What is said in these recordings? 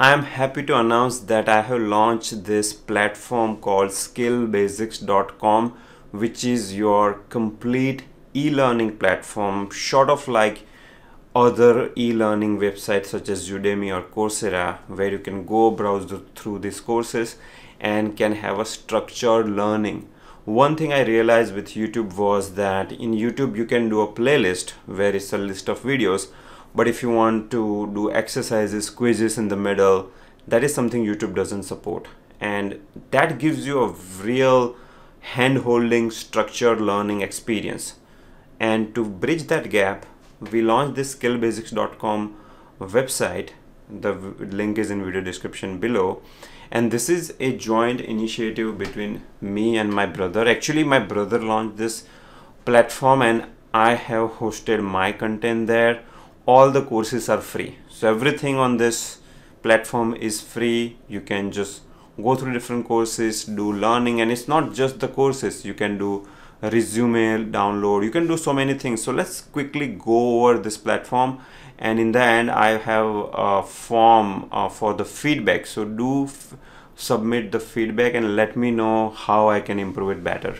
I am happy to announce that I have launched this platform called skillbasics.com which is your complete e-learning platform short of like other e-learning websites such as Udemy or Coursera where you can go browse through these courses and can have a structured learning. One thing I realized with YouTube was that in YouTube you can do a playlist where it's a list of videos but if you want to do exercises, quizzes in the middle, that is something YouTube doesn't support. And that gives you a real hand-holding structured learning experience. And to bridge that gap we launched this skillbasics.com website. The link is in video description below. And this is a joint initiative between me and my brother. Actually my brother launched this platform and I have hosted my content there all the courses are free. So everything on this platform is free. You can just go through different courses do learning and it's not just the courses. You can do resume download. You can do so many things. So let's quickly go over this platform. And in the end I have a form uh, for the feedback. So do submit the feedback and let me know how I can improve it better.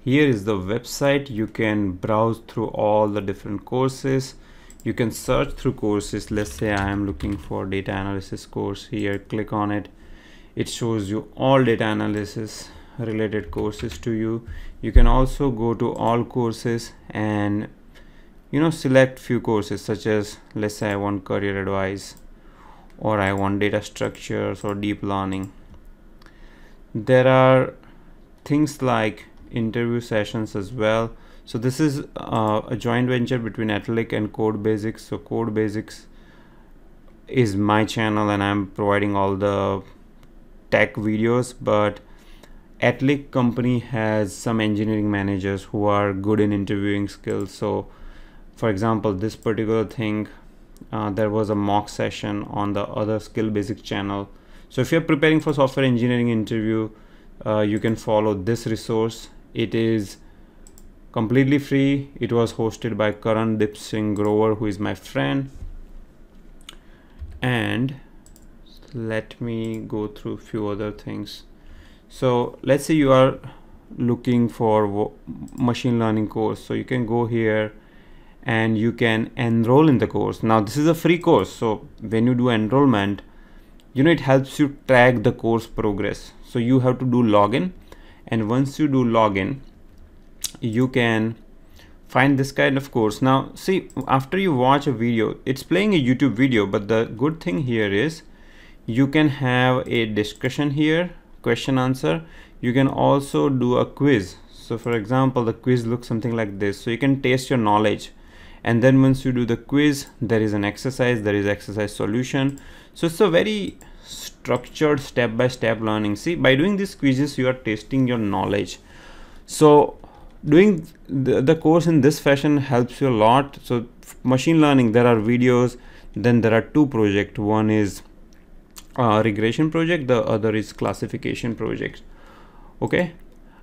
Here is the website. You can browse through all the different courses you can search through courses. Let's say I am looking for data analysis course here. Click on it. It shows you all data analysis related courses to you. You can also go to all courses and you know select few courses such as let's say I want career advice or I want data structures or deep learning. There are things like interview sessions as well so this is uh, a joint venture between AtliQ and Code Basics. So Code Basics is my channel and I'm providing all the tech videos but AtliQ company has some engineering managers who are good in interviewing skills. So for example this particular thing uh, there was a mock session on the other skill basics channel. So if you're preparing for software engineering interview uh, you can follow this resource. It is completely free. It was hosted by Karan Dip Singh Grover who is my friend. And let me go through a few other things. So let's say you are looking for machine learning course. So you can go here and you can enroll in the course. Now this is a free course. So when you do enrollment you know it helps you track the course progress. So you have to do login. And once you do login you can find this kind of course. Now see after you watch a video it's playing a youtube video but the good thing here is you can have a discussion here question answer. You can also do a quiz. So for example the quiz looks something like this. So you can test your knowledge. And then once you do the quiz there is an exercise there is exercise solution. So it's a very structured step-by-step -step learning. See by doing these quizzes you are testing your knowledge. So doing the, the course in this fashion helps you a lot. So machine learning there are videos then there are two projects. One is regression project the other is classification project okay?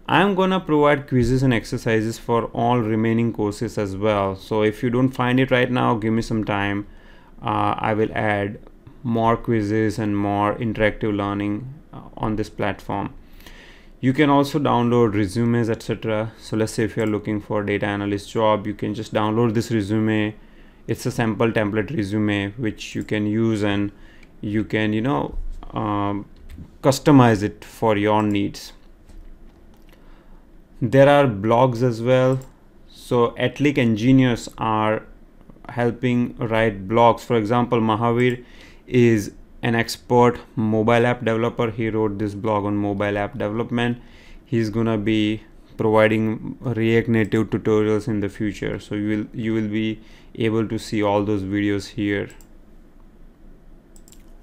I'm gonna provide quizzes and exercises for all remaining courses as well. So if you don't find it right now give me some time. Uh, I will add more quizzes and more interactive learning uh, on this platform you can also download resumes etc so let's say if you're looking for data analyst job you can just download this resume. It's a sample template resume which you can use and you can you know um, customize it for your needs. There are blogs as well. So AtliQ engineers are helping write blogs. For example Mahavir is an expert mobile app developer. He wrote this blog on mobile app development. He's gonna be providing react native tutorials in the future. So you will you will be able to see all those videos here.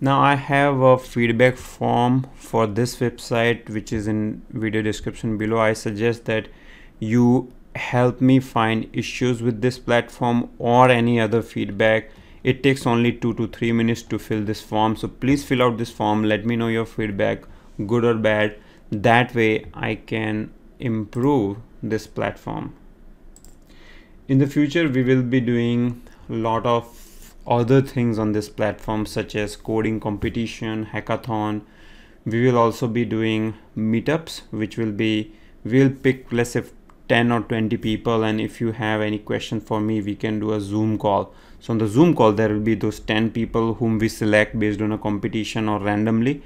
Now I have a feedback form for this website which is in video description below. I suggest that you help me find issues with this platform or any other feedback it takes only two to three minutes to fill this form so please fill out this form. Let me know your feedback good or bad. That way I can improve this platform. In the future we will be doing a lot of other things on this platform such as coding competition hackathon. We will also be doing meetups which will be we'll pick let's say 10 or 20 people and if you have any question for me we can do a zoom call. So on the zoom call there will be those 10 people whom we select based on a competition or randomly.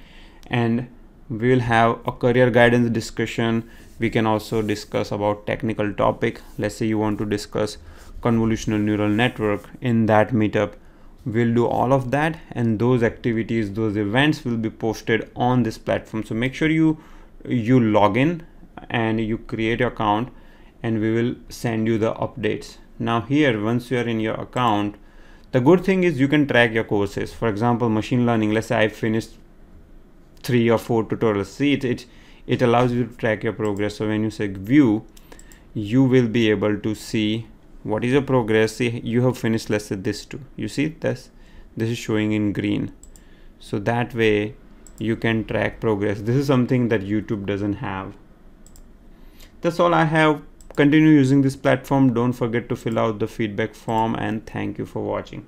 And we will have a career guidance discussion. We can also discuss about technical topic. Let's say you want to discuss convolutional neural network in that meetup. We'll do all of that and those activities those events will be posted on this platform. So make sure you you log in and you create your account and we will send you the updates. Now here once you are in your account the good thing is you can track your courses. For example machine learning let's say i finished three or four tutorials. See it it, it allows you to track your progress. So when you say view you will be able to see what is your progress. See you have finished let's say this two you see this this is showing in green. So that way you can track progress. This is something that youtube doesn't have. That's all i have continue using this platform. Don't forget to fill out the feedback form and thank you for watching